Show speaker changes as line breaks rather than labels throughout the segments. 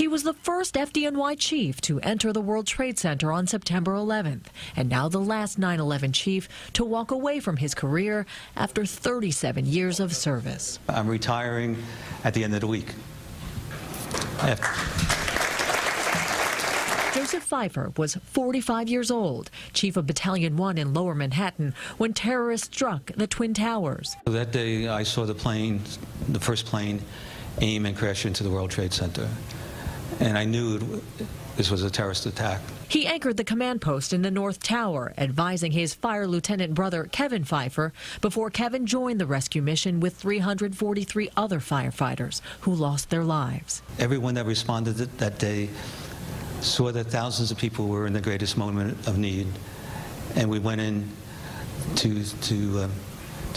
He was the first FDNY chief to enter the World Trade Center on September 11th, and now the last 9 11 chief to walk away from his career after 37 years of service.
I'm retiring at the end of the week.
Joseph Pfeifer was 45 years old, chief of Battalion 1 in Lower Manhattan, when terrorists struck the Twin Towers.
That day, I saw the plane, the first plane, aim and crash into the World Trade Center. And I knew it, this was a terrorist attack.
He anchored the command post in the North Tower, advising his fire lieutenant brother Kevin Pfeifer before Kevin joined the rescue mission with 343 other firefighters who lost their lives.
Everyone that responded that day saw that thousands of people were in the greatest moment of need, and we went in to to. Um,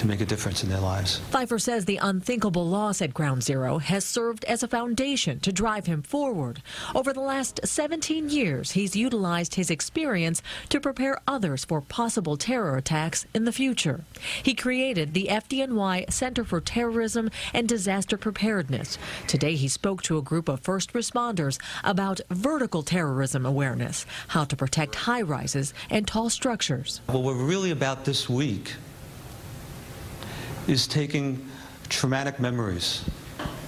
to make a difference in their lives.
Pfeifer says the unthinkable loss at Ground Zero has served as a foundation to drive him forward. Over the last 17 years, he's utilized his experience to prepare others for possible terror attacks in the future. He created the FDNY Center for Terrorism and Disaster Preparedness. Today, he spoke to a group of first responders about vertical terrorism awareness, how to protect high rises and tall structures.
What we're really about this week is taking traumatic memories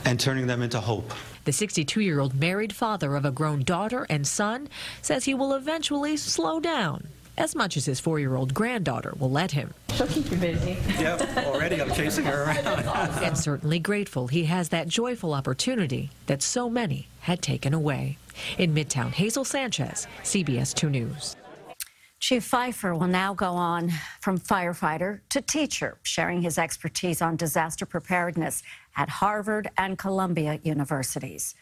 and turning them into hope.
The 62 year old married father of a grown daughter and son says he will eventually slow down as much as his four year old granddaughter will let him.
She'll keep you busy.
Yep, already I'm chasing her around.
and certainly grateful he has that joyful opportunity that so many had taken away. In Midtown, Hazel Sanchez, CBS 2 News.
Chief Pfeifer will now go on from firefighter to teacher, sharing his expertise on disaster preparedness at Harvard and Columbia universities.